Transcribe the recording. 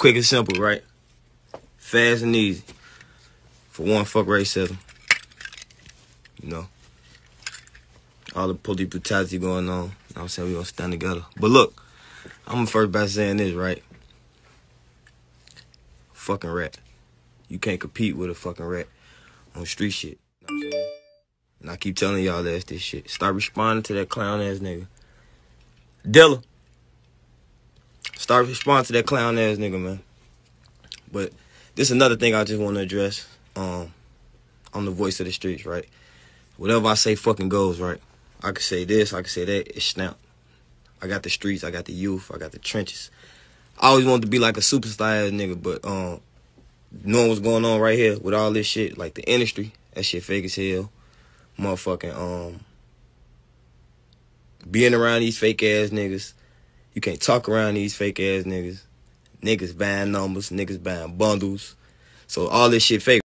Quick and simple, right? Fast and easy. For one, fuck racism. You know. All the police brutality going on. I'm saying? We gonna stand together. But look, I'm first by saying this, right? Fucking rat. You can't compete with a fucking rat on street shit. You know? And I keep telling y'all that's this shit. Start responding to that clown ass nigga. Dilla. Start responding to that clown ass nigga, man. But this is another thing I just want to address. Um, on the voice of the streets, right? Whatever I say fucking goes, right? I could say this, I could say that. It's snap. I got the streets, I got the youth, I got the trenches. I always wanted to be like a superstar ass nigga, but um, knowing what's going on right here with all this shit, like the industry, that shit fake as hell. Motherfucking um, being around these fake ass niggas, you can't talk around these fake ass niggas. Niggas buying numbers, niggas buying bundles. So all this shit fake.